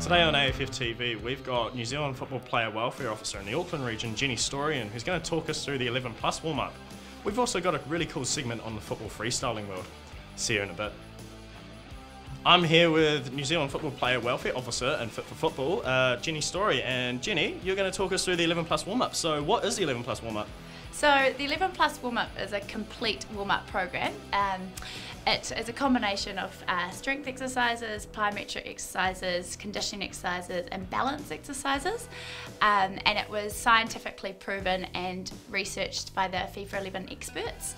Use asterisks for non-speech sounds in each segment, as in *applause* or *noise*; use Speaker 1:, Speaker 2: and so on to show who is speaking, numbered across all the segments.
Speaker 1: Today on AFF TV, we've got New Zealand Football Player Welfare Officer in the Auckland region, Jenny Storey, who's going to talk us through the 11 plus warm up. We've also got a really cool segment on the football freestyling world. See you in a bit. I'm here with New Zealand Football Player Welfare Officer and Fit4Football, uh, Jenny Storey. And Jenny, you're going to talk us through the 11 plus warm up. So, what is the 11 plus warm up?
Speaker 2: So the 11 Plus Warm Up is a complete warm up program. Um, it is a combination of uh, strength exercises, plyometric exercises, conditioning exercises, and balance exercises. Um, and it was scientifically proven and researched by the FIFA 11 experts.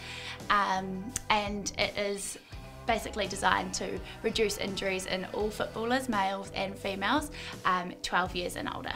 Speaker 2: Um, and it is basically designed to reduce injuries in all footballers, males and females, um, 12 years and older.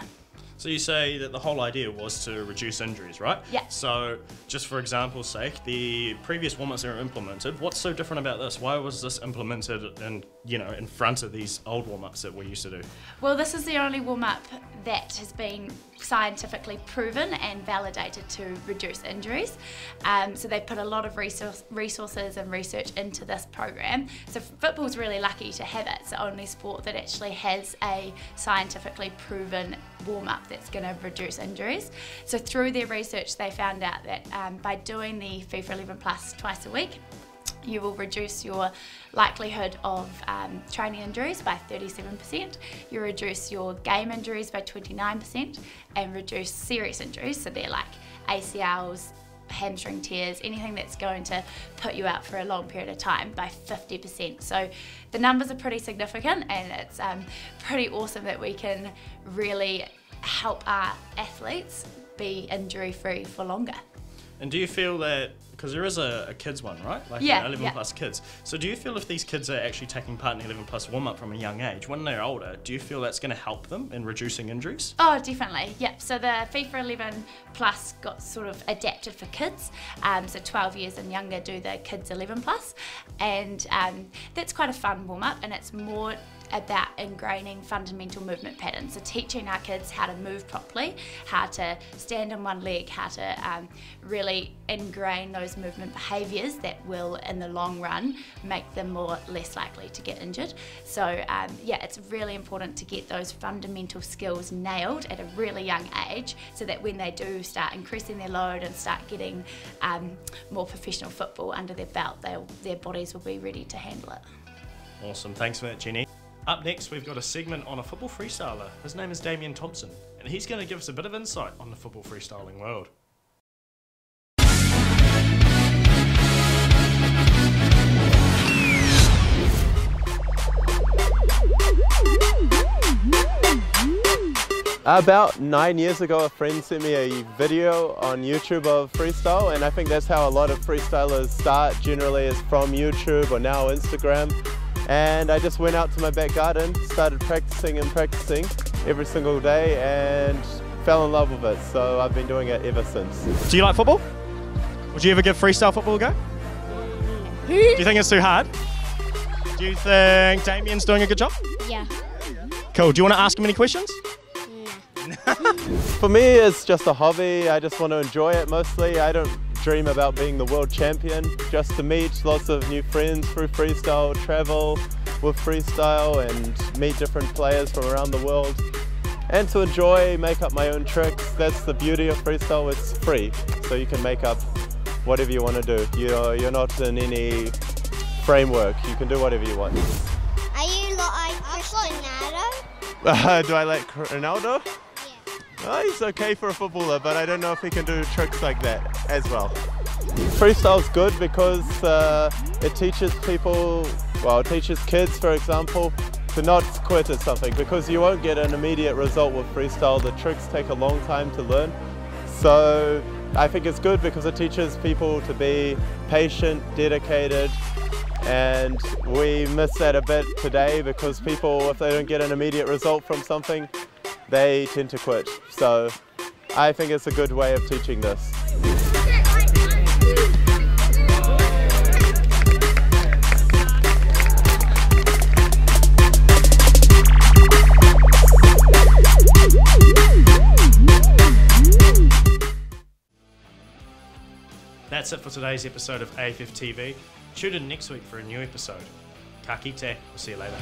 Speaker 1: So you say that the whole idea was to reduce injuries, right?
Speaker 2: Yeah.
Speaker 1: So just for example's sake, the previous warm-ups that were implemented, what's so different about this? Why was this implemented in, you know, in front of these old warm-ups that we used to do?
Speaker 2: Well, this is the only warm-up that has been scientifically proven and validated to reduce injuries. Um, so they put a lot of resource, resources and research into this program. So football's really lucky to have it. It's the only sport that actually has a scientifically proven warm-up that's going to reduce injuries. So through their research, they found out that um, by doing the FIFA 11 Plus twice a week, you will reduce your likelihood of um, training injuries by 37%, you reduce your game injuries by 29%, and reduce serious injuries, so they're like ACLs, hamstring tears, anything that's going to put you out for a long period of time by 50%. So the numbers are pretty significant and it's um, pretty awesome that we can really help our athletes be injury free for longer.
Speaker 1: And do you feel that because there is a, a, kids one, right? Like
Speaker 2: yeah,
Speaker 1: 11
Speaker 2: yeah.
Speaker 1: plus kids. So do you feel if these kids are actually taking part in 11 plus warm up from a young age, when they're older, do you feel that's going to help them in reducing injuries?
Speaker 2: Oh, definitely. Yep. So the FIFA 11 plus got sort of adapted for kids. Um, so 12 years and younger do the kids 11 plus, and um, that's quite a fun warm up, and it's more about ingraining fundamental movement patterns. So teaching our kids how to move properly, how to stand on one leg, how to um, really ingrain those movement behaviours that will, in the long run, make them more less likely to get injured. So um, yeah, it's really important to get those fundamental skills nailed at a really young age, so that when they do start increasing their load and start getting um, more professional football under their belt, their bodies will be ready to handle it.
Speaker 1: Awesome, thanks for that, Jenny. Up next, we've got a segment on a football freestyler. His name is Damian Thomson, and he's going to give us a bit of insight on the football freestyling world.
Speaker 3: About nine years ago, a friend sent me a video on YouTube of freestyle, and I think that's how a lot of freestylers start generally is from YouTube or now Instagram and I just went out to my back garden, started practicing and practicing every single day and fell in love with it. So I've been doing it ever since.
Speaker 1: Do you like football? Would you ever give freestyle football a go? Do you think it's too hard? Do you think Damian's doing a good job?
Speaker 4: Yeah.
Speaker 1: Cool. Do you want to ask him any questions? *laughs*
Speaker 3: For me, it's just a hobby. I just want to enjoy it mostly. I don't dream about being the world champion, just to meet lots of new friends through freestyle, travel with freestyle and meet different players from around the world. And to enjoy, make up my own tricks. That's the beauty of freestyle, it's free. So you can make up whatever you want to do. You're, you're not in any framework, you can do whatever you want.
Speaker 4: Are you like Cristiano Ronaldo? *laughs*
Speaker 3: do I like Ronaldo? Oh, he's okay for a footballer, but I don't know if he can do tricks like that as well. Freestyle's good because uh, it teaches people, well, it teaches kids, for example, to not quit at something because you won't get an immediate result with freestyle. The tricks take a long time to learn. So I think it's good because it teaches people to be patient, dedicated, and we miss that a bit today because people, if they don't get an immediate result from something, they tend to quit. So I think it's a good way of teaching this.
Speaker 1: That's it for today's episode of AFF TV. Tune in next week for a new episode. Ka kite. We'll see you later.